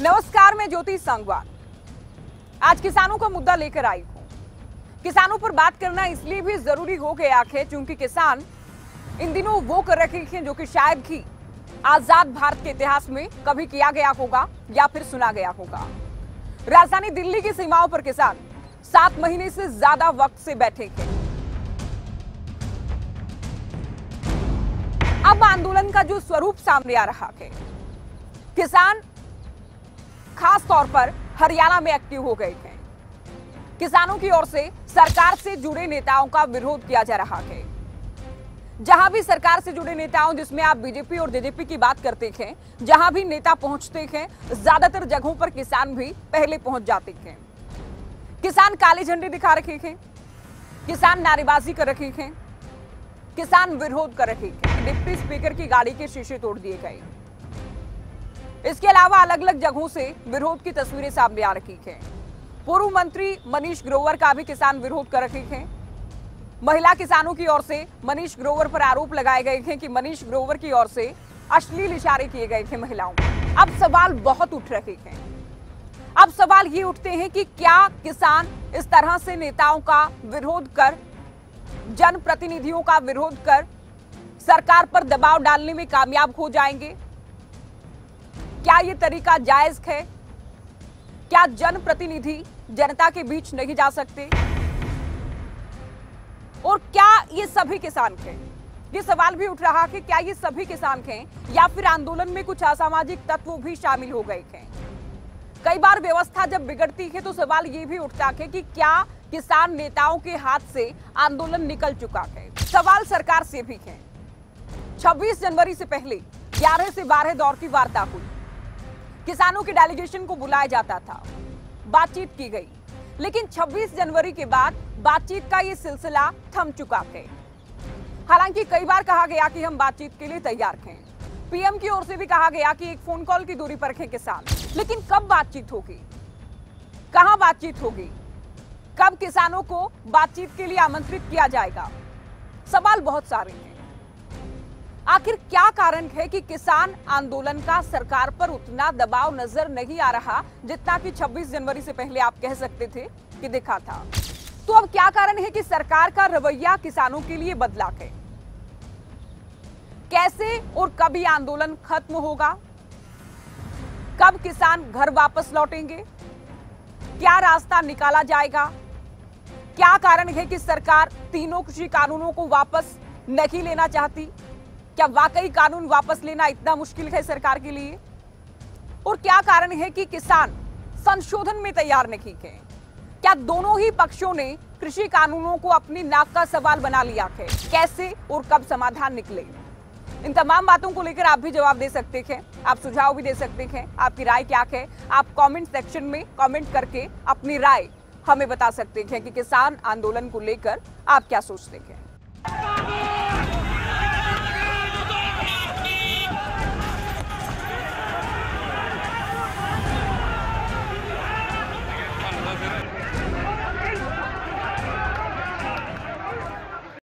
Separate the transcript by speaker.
Speaker 1: नमस्कार, मैं ज्योति सांगवान आज किसानों का मुद्दा लेकर आई हूँ। किसानों पर बात करना इसलिए भी ज़रूरी हो गया है क्योंकि किसान इन दिनों वो कर रहे हैं जो कि शायद ही आज़ाद भारत के इतिहास में कभी किया गया होगा या फिर सुना गया होगा। राजधानी दिल्ली की सीमाओं पर किसान सात महीने से ज़्यादा वक्त से बैठे हैं। अब आंदोलन का जो स्वरूप सामने आ रहा है, किसान खास तौर पर हरियाणा में एक्टिव हो गए हैं। किसानों की ओर से सरकार से जुड़े नेताओं का विरोध किया जा रहा है। जहाँ भी सरकार से जुड़े नेताओं, जिसमें आप बीजेपी और जेजेपी की बात करते हैं, जहाँ भी नेता पहुँचते हैं, ज़्यादातर जगहों पर किसान भी पहले पहुँच जाते हैं। किसान काले झंडे दिखा रखे हैं। किसान नारेबाजी कर रखे हैं। किसान विरोध कर रहे हैं। डिप्टी स्पीकर की गाड़ी के शीशे तोड़ दिए गए। इसके अलावा अलग अलग जगहों से विरोध की तस्वीरें सामने आ रही हैं। पूर्व मंत्री मनीष ग्रोवर का भी किसान विरोध कर रहे हैं। महिला किसानों की ओर से मनीष ग्रोवर पर आरोप लगाए गए हैं कि मनीष ग्रोवर की ओर से अश्लील इशारे किए गए थे महिलाओं अब सवाल बहुत उठ रहे हैं। अब सवाल ये उठते हैं कि क्या किसान इस तरह से नेताओं का विरोध कर, जनप्रतिनिधियों का विरोध कर, सरकार पर दबाव डालने में कामयाब हो जाएँगे? क्या ये तरीका जायज़ है? क्या जनप्रतिनिधि जनता के बीच नहीं जा सकते? और क्या ये सभी किसान थे ये सवाल भी उठ रहा है क्या ये सभी किसान थे या फिर आंदोलन में कुछ असामाजिक तत्व भी शामिल हो गए थे कई बार व्यवस्था जब बिगड़ती है तो सवाल ये भी उठता है कि क्या किसान नेताओं के हाथ से आंदोलन निकल चुका है? सवाल सरकार से भी है। 26 जनवरी से पहले 11 से 12 दौर की वार्ता हुई। किसानों के डेलीगेशन को बुलाया जाता था। बातचीत की गई। लेकिन 26 जनवरी के बाद बातचीत का ये सिलसिला थम चुका है। हालाँकि कई बार कहा गया कि हम बातचीत के लिए तैयार हैं। पीएम की ओर से भी कहा गया कि एक फ़ोन कॉल की दूरी पर है किसान। लेकिन कब बातचीत होगी? कहा बातचीत होगी? कब किसानों को बातचीत के लिए आमंत्रित किया जाएगा? सवाल बहुत सारे हैं। आखिर क्या कारण है कि किसान आंदोलन का सरकार पर उतना दबाव नज़र नहीं आ रहा जितना कि 26 जनवरी से पहले आप कह सकते थे कि दिखा था? तो अब क्या कारण है कि सरकार का रवैया किसानों के लिए बदला है? कैसे और कब ये आंदोलन खत्म होगा? कब किसान घर वापस लौटेंगे? क्या रास्ता निकाला जाएगा? क्या कारण है कि सरकार तीनों कृषि कानूनों को वापस नहीं लेना चाहती? क्या वाकई कानून वापस लेना इतना मुश्किल है सरकार के लिए? और क्या कारण है कि किसान संशोधन में तैयार नहीं है क्या दोनों ही पक्षों ने कृषि कानूनों को अपनी नाक का सवाल बना लिया है? कैसे और कब समाधान निकले? इन तमाम बातों को लेकर आप भी जवाब दे सकते हैं, आप सुझाव भी दे सकते हैं। आपकी राय क्या है? आप कमेंट सेक्शन में कमेंट करके अपनी राय हमें बता सकते हैं कि किसान आंदोलन को लेकर आप क्या सोचते हैं।